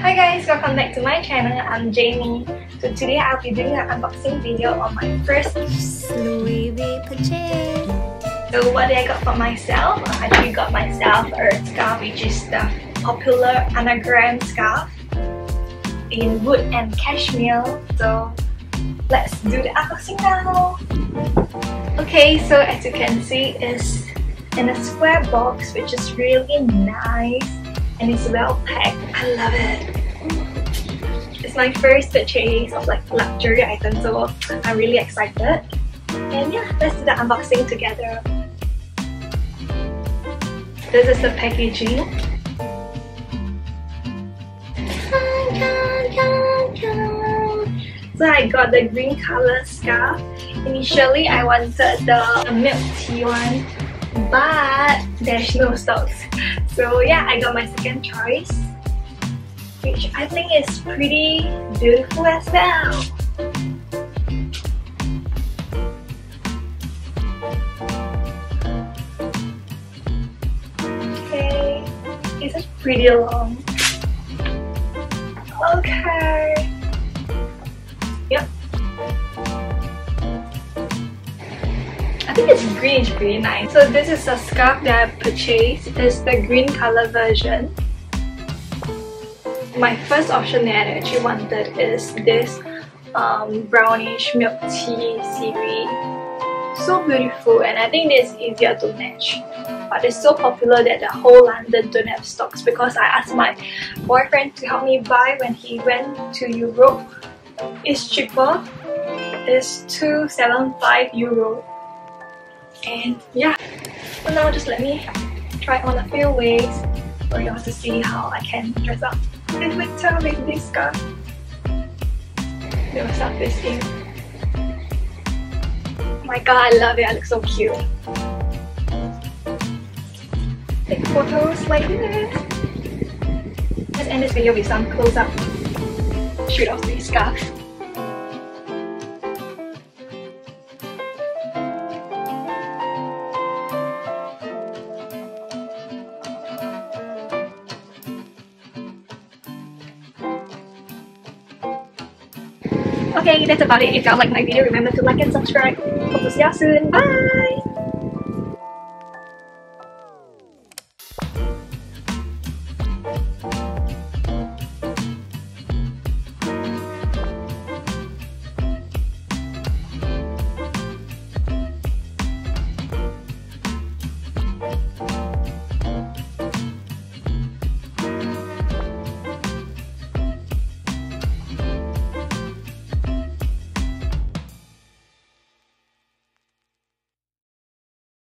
Hi guys, welcome back to my channel. I'm Jamie. So today I'll be doing an unboxing video on my first Loewe purchase. So what I got for myself, I actually got myself a scarf which is the popular anagram scarf in wood and cashmere. So let's do the unboxing now. Okay, so as you can see, it's in a square box which is really nice and it's well packed. I love it. It's my first purchase of like luxury items so I'm really excited. And yeah, let's do the unboxing together. This is the packaging. So I got the green color scarf. Initially I wanted the milk tea one but there's no stocks. So yeah, I got my second choice, which I think is pretty beautiful as well. Okay, it's pretty long. Okay. Yep. I think this green is pretty nice. So this is a scarf that I purchased. It's the green color version. My first option that I actually wanted is this um, brownish milk tea series. So beautiful and I think it's easier to match. But it's so popular that the whole London don't have stocks because I asked my boyfriend to help me buy when he went to Europe. It's cheaper. It's 275 euro and yeah so now just let me try on a few ways for you all to see how I can dress up in winter with this scarf let me start this here oh my god I love it. I look so cute. Take photos like this. Let's end this video with some close-up. Shoot of this scarf That's about it. If y'all like my video, remember to like and subscribe. Hope to see y'all soon. Bye!